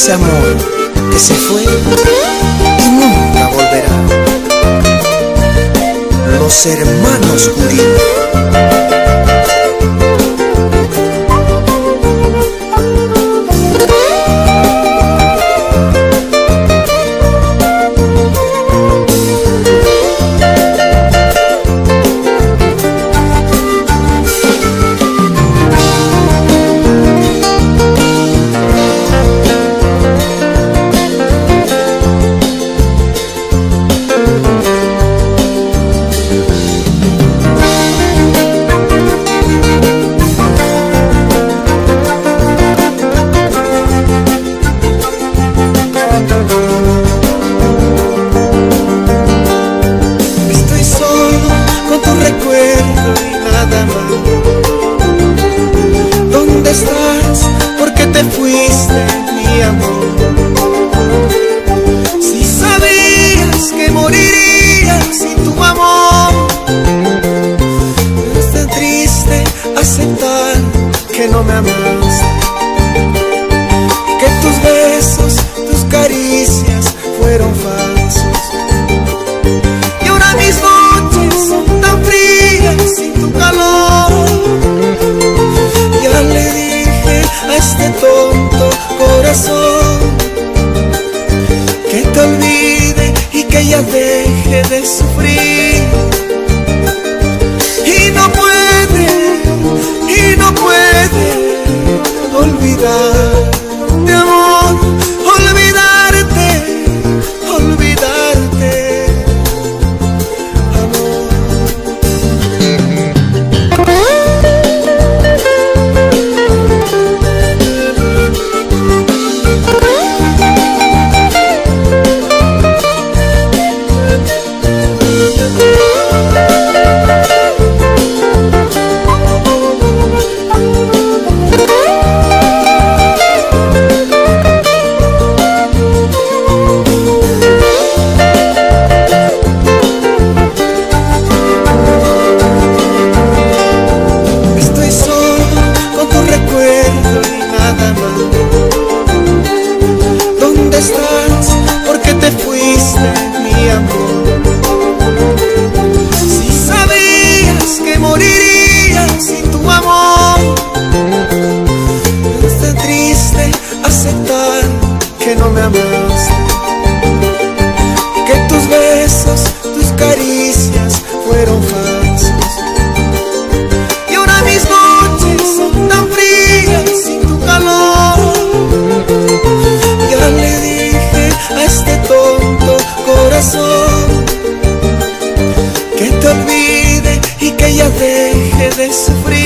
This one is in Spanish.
ese amor que se fue y nunca volverá. Los hermanos Jurín. ¿Dónde estás? ¿Por qué te fuiste, mi amor? Si sabías que moriría sin tu amor, es triste aceptar que no me amas. Ya deje de sufrir. Y no puede, y no puede olvidar estás? ¿Por qué te fuiste? sem sofrer.